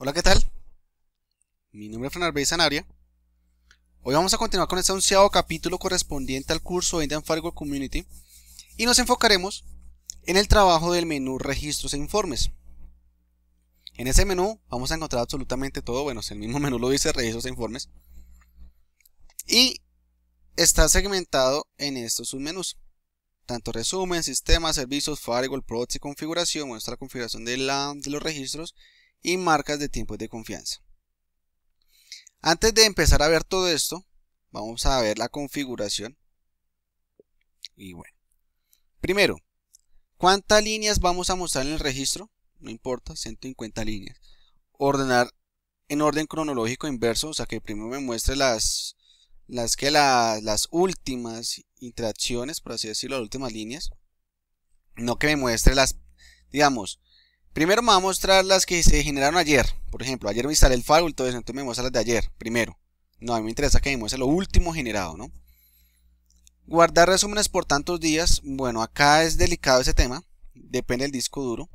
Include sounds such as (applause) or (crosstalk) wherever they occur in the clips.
Hola, ¿qué tal? Mi nombre es Fran Sanabria. Hoy vamos a continuar con este onceavo capítulo correspondiente al curso Indian Firewall Community y nos enfocaremos en el trabajo del menú Registros e Informes. En ese menú vamos a encontrar absolutamente todo, bueno, el mismo (laughs) menú lo dice Registros e Informes y está segmentado en estos submenús. Tanto resumen, sistema, servicios, firewall, proxy, configuración, muestra la configuración de, de los registros y marcas de tiempos de confianza. Antes de empezar a ver todo esto, vamos a ver la configuración. Y bueno, primero, ¿cuántas líneas vamos a mostrar en el registro? No importa, 150 líneas. Ordenar en orden cronológico inverso, o sea que primero me muestre las, las, que las últimas interacciones, por así decirlo, las últimas líneas. No que me muestre las, digamos, Primero me va a mostrar las que se generaron ayer. Por ejemplo, ayer me instalé el firewall, todo eso, entonces me muestra las de ayer, primero. No, a mí me interesa que me muestre lo último generado, ¿no? Guardar resúmenes por tantos días. Bueno, acá es delicado ese tema. Depende del disco duro.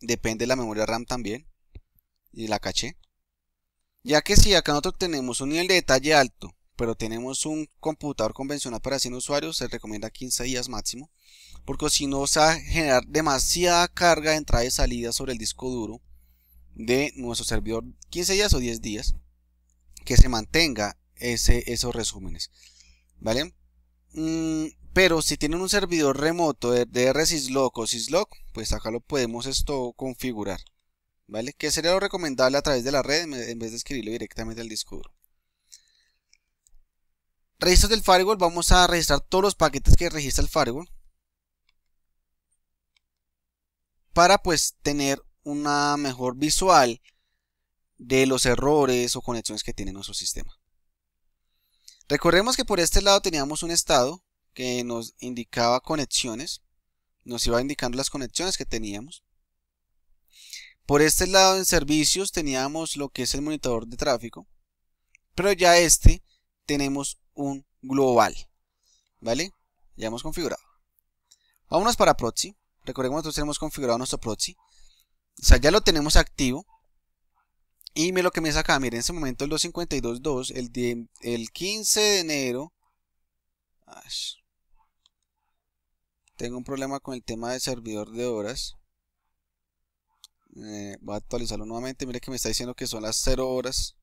Depende de la memoria RAM también. Y la caché. Ya que si acá nosotros tenemos un nivel de detalle alto, pero tenemos un computador convencional para 100 usuarios, se recomienda 15 días máximo porque si no se va a generar demasiada carga de entrada y salida sobre el disco duro de nuestro servidor 15 días o 10 días que se mantenga ese, esos resúmenes vale mm, pero si tienen un servidor remoto de, de syslog o syslog pues acá lo podemos esto configurar vale que sería lo recomendable a través de la red en vez de escribirlo directamente al disco duro registros del firewall vamos a registrar todos los paquetes que registra el firewall para pues tener una mejor visual de los errores o conexiones que tiene nuestro sistema. Recordemos que por este lado teníamos un estado que nos indicaba conexiones, nos iba indicando las conexiones que teníamos. Por este lado en servicios teníamos lo que es el monitor de tráfico, pero ya este tenemos un global, ¿vale? Ya hemos configurado. Vámonos para proxy. Recordemos que nosotros tenemos configurado nuestro proxy. O sea, ya lo tenemos activo. Y me lo que me saca, miren, en ese momento el 252.2, el, el 15 de enero. tengo un problema con el tema del servidor de horas. Eh, voy a actualizarlo nuevamente. Mire que me está diciendo que son las 0 horas.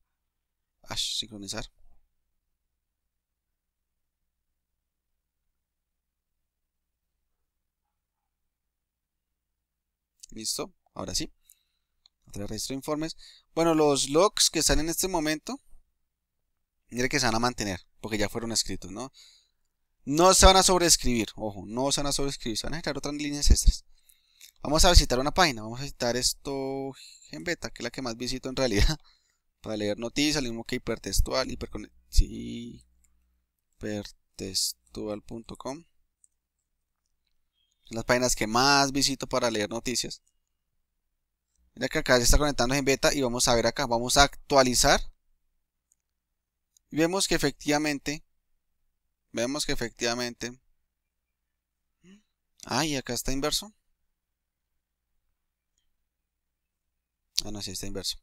sincronizar. Listo, ahora sí. Otra registro de informes. Bueno, los logs que están en este momento, mire que se van a mantener, porque ya fueron escritos, ¿no? No se van a sobreescribir, ojo, no se van a sobreescribir, se van a generar otras líneas extras. Vamos a visitar una página, vamos a visitar esto en beta, que es la que más visito en realidad, (laughs) para leer noticias, lo mismo que hipertextual, sí, las páginas que más visito para leer noticias. Mira que acá ya está conectando en beta y vamos a ver acá, vamos a actualizar. Y vemos que efectivamente, vemos que efectivamente, ay, acá está inverso. Ah, no, sí está inverso.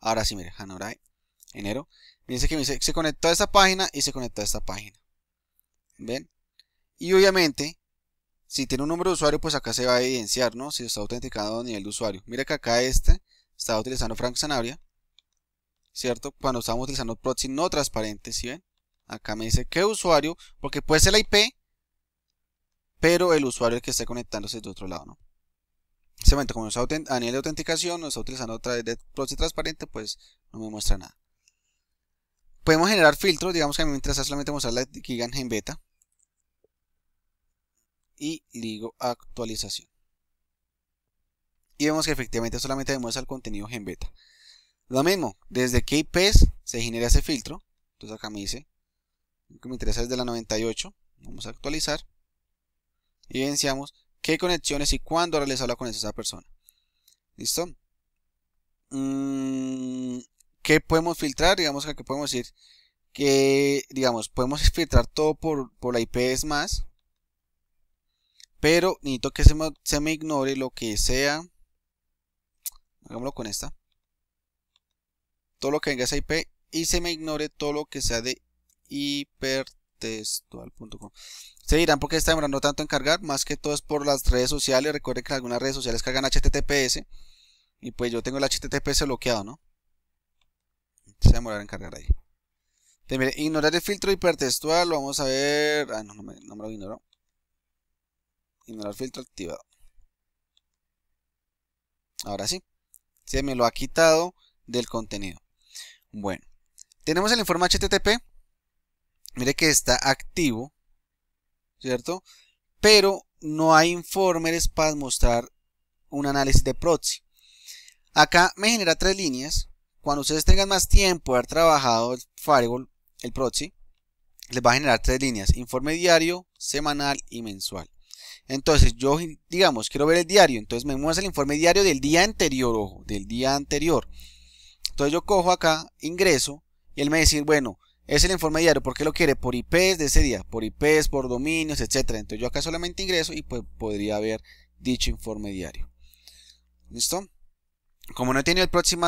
Ahora sí, mire, Hanorai, enero. Me dice que me dice, se conectó a esta página y se conectó a esta página. ¿Ven? Y obviamente, si tiene un número de usuario, pues acá se va a evidenciar, ¿no? Si está autenticado a nivel de usuario. Mira que acá este estaba utilizando Frank Sanabria, ¿cierto? Cuando estábamos utilizando proxy no transparente, ¿sí ven? Acá me dice qué usuario, porque puede ser la IP, pero el usuario el que esté conectándose de otro lado, ¿no? Este momento, como está a nivel de autenticación, no está utilizando otra vez de proxy transparente, pues no me muestra nada. Podemos generar filtros, digamos que a mí me interesa solamente mostrar la Gigan en beta y digo actualización. Y vemos que efectivamente solamente demuestra el contenido en beta. Lo mismo, desde qué IPs se genera ese filtro. Entonces acá me dice, lo que me interesa es de la 98. Vamos a actualizar. Y evidenciamos qué conexiones y cuándo ha realizado la conexión esa persona. ¿Listo? Mm, ¿Qué podemos filtrar? Digamos que podemos decir que, digamos, podemos filtrar todo por, por la IP más pero necesito que se me, ignore lo que sea hagámoslo con esta. Todo lo que venga esa IP y se me ignore todo lo que sea de hipertextual.com. Se dirán por qué está demorando tanto en cargar, más que todo es por las redes sociales. Recuerden que algunas redes sociales cargan HTTPS y pues yo tengo el HTTPS bloqueado, ¿no? Se va a demorar en cargar ahí. ignorar el filtro hipertextual, lo vamos a ver. Ah, no, no me, no me lo ignoró. Ignorar filtro activado. Ahora sí. Se me lo ha quitado del contenido. Bueno. Tenemos el informe HTTP. Mire que está activo. ¿Cierto? Pero no hay informes para mostrar un análisis de proxy. Acá me genera tres líneas. Cuando ustedes tengan más tiempo de haber trabajado el firewall, el proxy, les va a generar tres líneas. Informe diario, semanal y mensual. Entonces, yo, digamos, quiero ver el diario. Entonces, me muestra el informe diario del día anterior, ojo, del día anterior. Entonces, yo cojo acá, ingreso, y él me dice, bueno, es el informe diario. ¿Por qué lo quiere? Por IPs de ese día, por IPs, por dominios, etc. Entonces, yo acá solamente ingreso y pues podría ver dicho informe diario. ¿Listo? Como no he tenido el próximo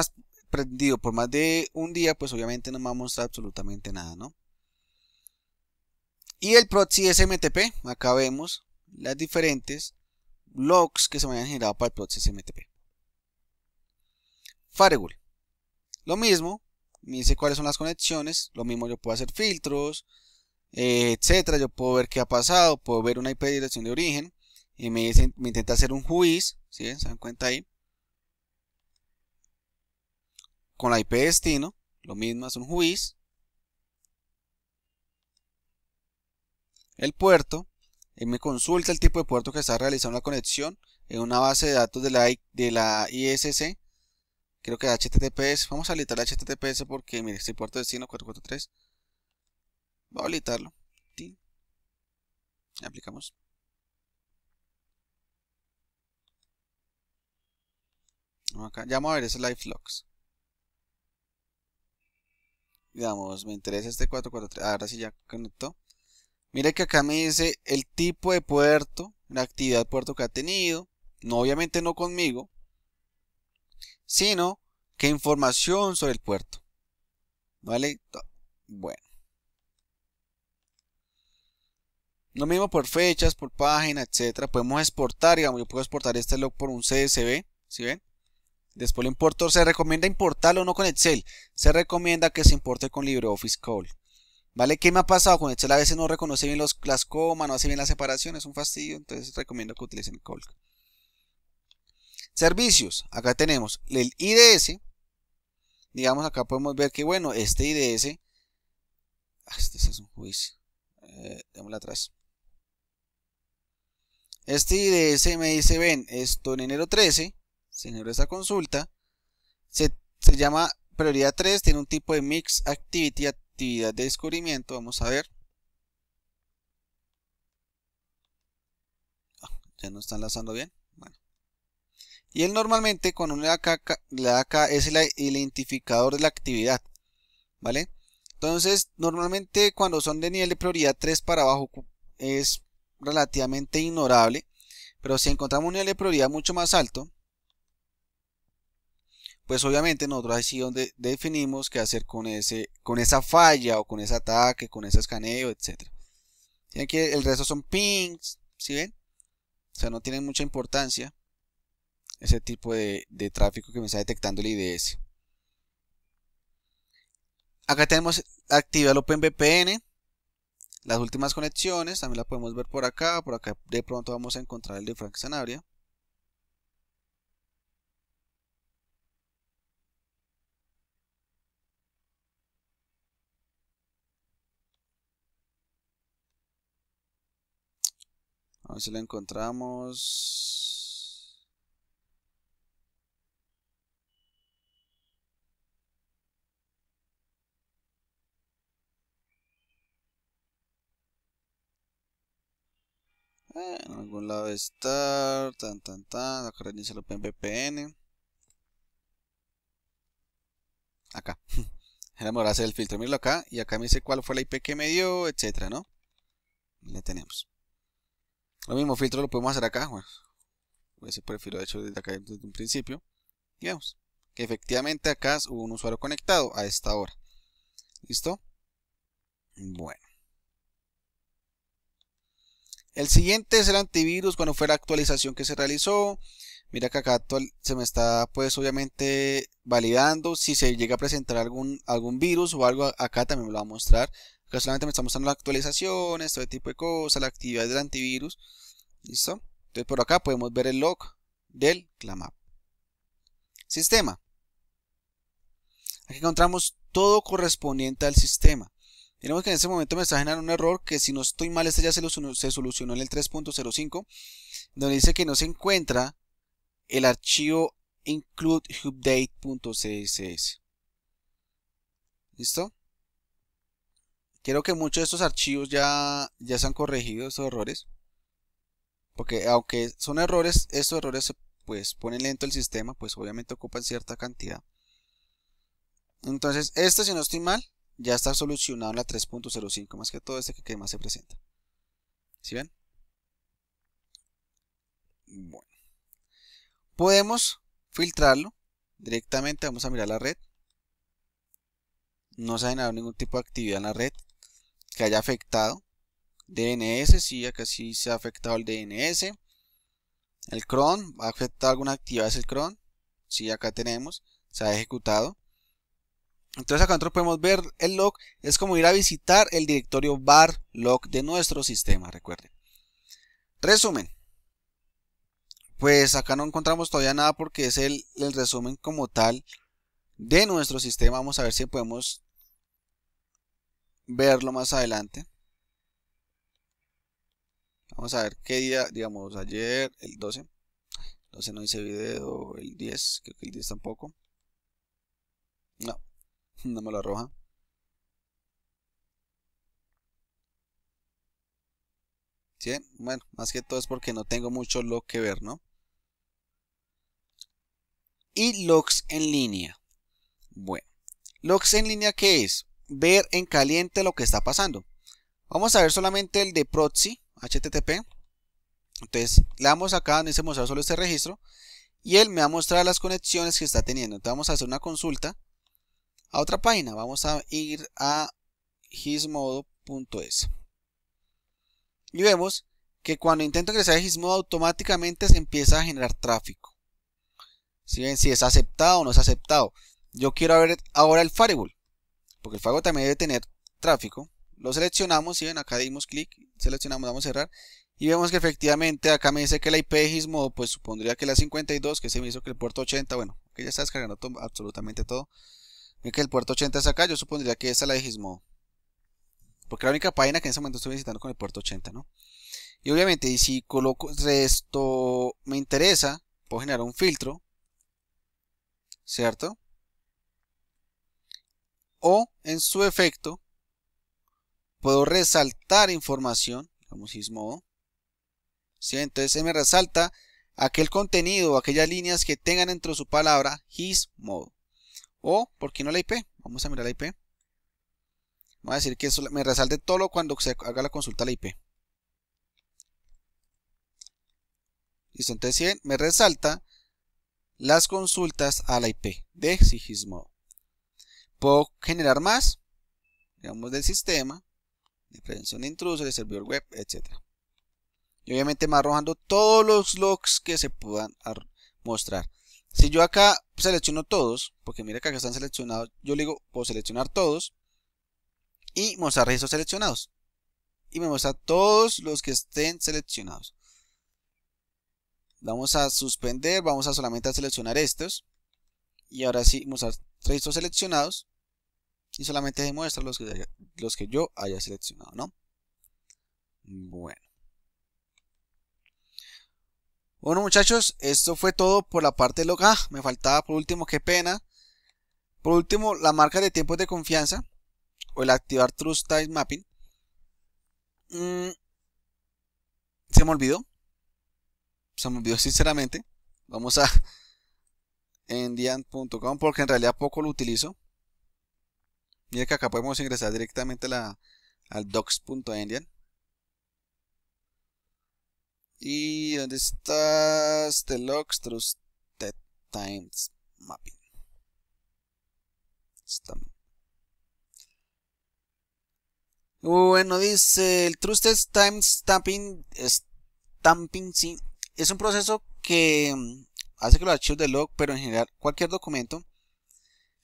prendido por más de un día, pues obviamente no me va a mostrar absolutamente nada, ¿no? Y el proxy SMTP, acá vemos las diferentes logs que se me hayan generado para el proxy SMTP. Firewall. Lo mismo, me dice cuáles son las conexiones, lo mismo yo puedo hacer filtros, eh, etcétera, yo puedo ver qué ha pasado, puedo ver una IP de dirección de origen, y me, me intenta hacer un juiz, ¿sí? ¿se dan cuenta ahí? Con la IP destino, lo mismo es un juiz. El puerto, él me consulta el tipo de puerto que está realizando la conexión en una base de datos de la, de la ISC. Creo que HTTPS. Vamos a habilitar HTTPS porque, mire, este puerto destino 443. Voy a habilitarlo. Aplicamos. Acá. Ya vamos a ver ese live logs digamos, me interesa este 443, ahora sí ya conectó. Mire que acá me dice el tipo de puerto, la actividad de puerto que ha tenido, no obviamente no conmigo, sino que información sobre el puerto. ¿Vale? Bueno. Lo mismo por fechas, por página, etcétera. Podemos exportar, digamos, yo puedo exportar este log por un CSV, ¿sí ven? Después lo importo, se recomienda importarlo no con Excel, se recomienda que se importe con LibreOffice Call. ¿Vale? ¿Qué me ha pasado con Excel? A veces no reconoce bien los, las comas, no hace bien la separación, es un fastidio, entonces recomiendo que utilicen Call. Servicios, acá tenemos el IDS, digamos acá podemos ver que bueno, este IDS, ah, este es un juicio, eh, démoslo atrás. Este IDS me dice, ven, esto en enero 13, señor esta consulta, se, llama prioridad 3, tiene un tipo de mix activity, actividad de descubrimiento, vamos a ver. Ah, ya no está enlazando bien. Bueno. Y él normalmente con un le da acá es el identificador de la actividad. ¿Vale? Entonces, normalmente cuando son de nivel de prioridad 3 para abajo es relativamente ignorable. Pero si encontramos un nivel de prioridad mucho más alto, pues obviamente nosotros así donde definimos qué hacer con, ese, con esa falla o con ese ataque, con ese escaneo, etc. Aquí el resto son pings, ¿sí ven? O sea, no tienen mucha importancia ese tipo de, de tráfico que me está detectando el IDS. Acá tenemos activa el OpenVPN, las últimas conexiones, también la podemos ver por acá, por acá de pronto vamos a encontrar el de Frank Sanabria. A ver si la encontramos. Eh, en algún lado de estar. Tan, tan, tan. Acá reinicia (laughs) el VPN. Acá. Era hacer el filtro. Míralo acá. Y acá me dice cuál fue la IP que me dio, etcétera, ¿no? La tenemos. Lo mismo filtro lo podemos hacer acá. Bueno, ese prefiero de hecho desde acá desde un principio. Y vemos que efectivamente acá hubo un usuario conectado a esta hora. ¿Listo? Bueno. El siguiente es el antivirus, cuando fue la actualización que se realizó. Mira que acá se me está pues obviamente validando. Si se llega a presentar algún, algún virus o algo acá también me lo va a mostrar. Acá solamente me está mostrando las actualizaciones, todo tipo de cosas, la actividad del antivirus. ¿Listo? Entonces por acá podemos ver el log del CLAMAP. Sistema. Aquí encontramos todo correspondiente al sistema. Tenemos que en este momento me está generando un error que si no estoy mal este ya se, se solucionó en el 3.05 donde dice que no se encuentra el archivo includeupdate.css ¿Listo? Quiero que muchos de estos archivos ya, ya se han corregido estos errores. Porque aunque son errores, estos errores pues ponen lento el sistema, pues obviamente ocupan cierta cantidad. Entonces, este si no estoy mal, ya está solucionado en la 3.05, más que todo este que más se presenta. ¿Sí ven? Bueno. Podemos filtrarlo directamente, vamos a mirar la red. No se ha generado ningún tipo de actividad en la red que haya afectado. DNS, sí, acá sí se ha afectado el DNS. El cron, ¿ha afectado alguna actividad es el cron? Sí, acá tenemos, se ha ejecutado. Entonces acá nosotros podemos ver el log, es como ir a visitar el directorio bar log de nuestro sistema, recuerden. Resumen. Pues acá no encontramos todavía nada porque es el, el resumen como tal de nuestro sistema. Vamos a ver si podemos verlo más adelante. Vamos a ver qué día, digamos, ayer, el 12. 12 no hice video, el 10, creo que el 10 tampoco. No, (laughs) no me lo arroja. ¿Sí? Bueno, más que todo es porque no tengo mucho lo que ver, ¿no? Y logs en línea. Bueno, logs en línea, ¿qué es? Ver en caliente lo que está pasando. Vamos a ver solamente el de proxy, HTTP. Entonces, le damos acá donde dice mostrar solo este registro. Y él me va a mostrar las conexiones que está teniendo. Entonces, vamos a hacer una consulta a otra página. Vamos a ir a gizmodo.es. Y vemos que cuando intento ingresar a Gizmodo automáticamente se empieza a generar tráfico. Si ven si es aceptado o no es aceptado. Yo quiero ver ahora el firewall porque el Fago también debe tener tráfico. Lo seleccionamos y ven acá dimos clic, seleccionamos, vamos a cerrar y vemos que efectivamente acá me dice que la IP de Gizmodo pues supondría que la 52, que se me hizo que el puerto 80, bueno, que ya está descargando absolutamente todo. Que el puerto 80 es acá, yo supondría que esta es la de Gizmodo. Porque la única página que en ese momento estoy visitando con el puerto 80, ¿no? Y obviamente, y si coloco esto me interesa, puedo generar un filtro, ¿cierto? O en su efecto puedo resaltar información, digamos modo ¿sí? Entonces se me resalta aquel contenido aquellas líneas que tengan dentro de su palabra his modo. O, ¿por qué no la IP? Vamos a mirar la IP. Vamos a decir que me resalte todo cuando se haga la consulta a la IP. Listo, entonces me resalta las consultas a la IP de Sigismodo. Puedo generar más, digamos, del sistema, de prevención de intrusos, de servidor web, etc. Y obviamente me arrojando todos los logs que se puedan mostrar. Si yo acá selecciono todos, porque mira que están seleccionados, yo le digo, puedo seleccionar todos y mostrar registros seleccionados. Y me muestra todos los que estén seleccionados. Vamos a suspender, vamos a solamente a seleccionar estos. Y ahora sí, mostrar registros seleccionados y solamente demuestra los que, los que yo haya seleccionado, ¿no? Bueno. Bueno muchachos, esto fue todo por la parte de. Ah, me faltaba por último, qué pena. Por último, la marca de tiempos de confianza o el activar Trust Time Mapping. Mm, se me olvidó. Se me olvidó (laughs) sinceramente. Vamos a endian.com porque en realidad poco lo utilizo. Mira que acá podemos ingresar directamente al docs.endian. ¿Y dónde estás? The logs trusted times mapping. Bueno, dice el Trusted Time Stamping, stamping sí, es un proceso que mm, hace que los archivos de log, pero en general cualquier documento,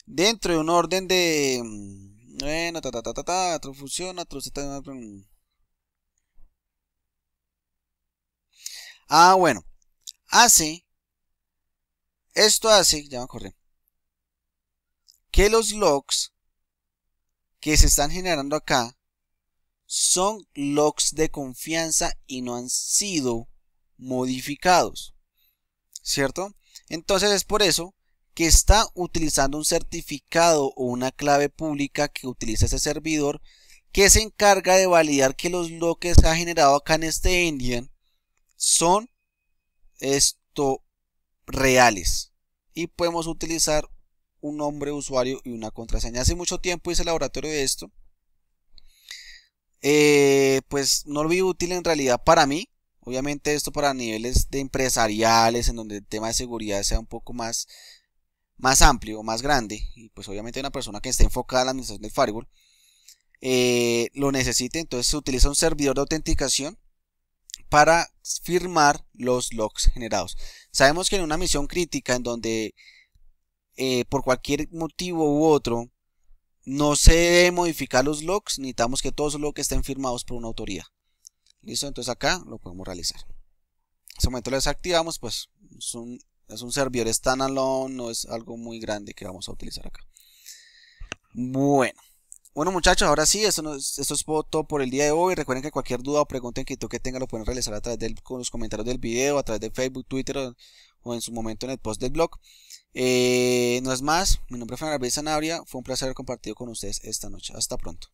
dentro de un orden de, mm, bueno, ta ta ta ta ta, funciona, Ah, bueno, hace, esto hace, ya me acordé, que los logs que se están generando acá son logs de confianza y no han sido modificados. ¿Cierto? Entonces es por eso que está utilizando un certificado o una clave pública que utiliza ese servidor que se encarga de validar que los logs que se ha generado acá en este Endian son esto reales y podemos utilizar un nombre de usuario y una contraseña. Hace mucho tiempo hice el laboratorio de esto. Eh, pues no lo vi útil en realidad para mí. Obviamente esto para niveles de empresariales en donde el tema de seguridad sea un poco más, más amplio, más grande. Y pues obviamente una persona que esté enfocada en la administración del firewall eh, lo necesite. Entonces se utiliza un servidor de autenticación para firmar los logs generados. Sabemos que en una misión crítica en donde eh, por cualquier motivo u otro no se debe modificar los logs, necesitamos que todos los logs estén firmados por una autoridad. Listo, entonces acá lo podemos realizar. En ese momento lo desactivamos, pues es un, es un servidor standalone, no es algo muy grande que vamos a utilizar acá. Bueno. Bueno muchachos, ahora sí, esto, es todo por el día de hoy. Recuerden que cualquier duda o pregunta que que tengan lo pueden realizar a través de los comentarios del video, a través de Facebook, Twitter o, en su momento en el post del blog. Eh, no es más, mi nombre es Fernando Sanabria, fue un placer haber compartido con ustedes esta noche. Hasta pronto.